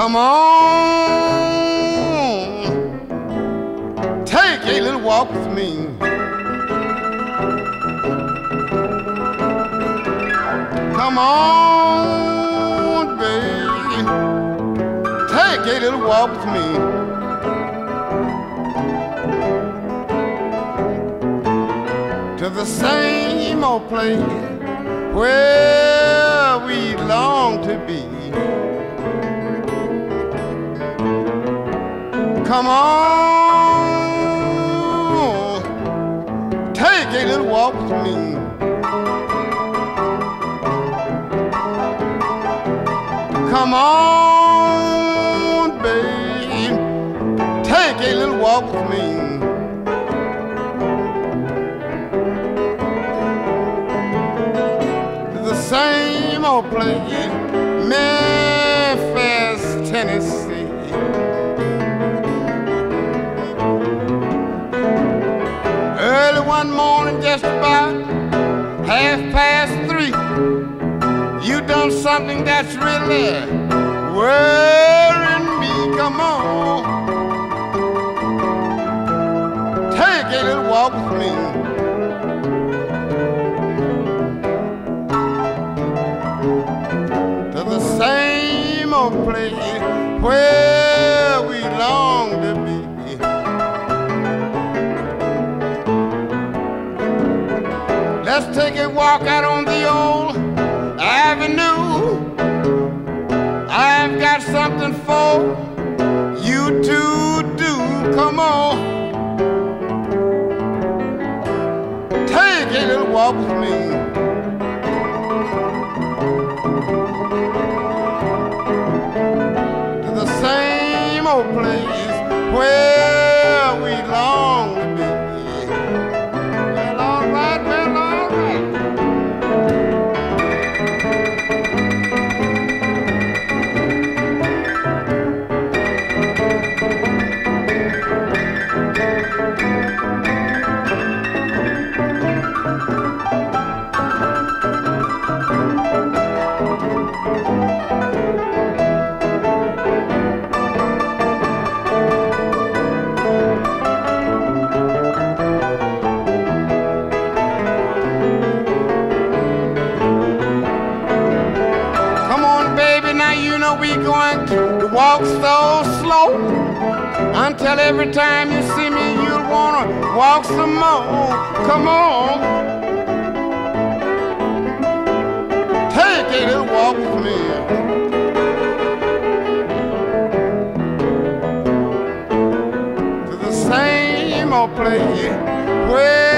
Come on, take a little walk with me. Come on, baby, take a little walk with me. To the same old place where we long to be. Come on, take a little walk with me. Come on, babe, take a little walk with me. The same old place, Memphis, Tennessee. One morning, just about half past three, you done something that's really worrying me. Come on, take a little walk with me. To the same old place where we long to be. Let's take a walk out on the old avenue. I've got something for you to do. Come on. Take a little walk with me. To the same old place where we going to walk so slow until every time you see me, you'll wanna walk some more. Come on, take a little walk with me. To the same old place where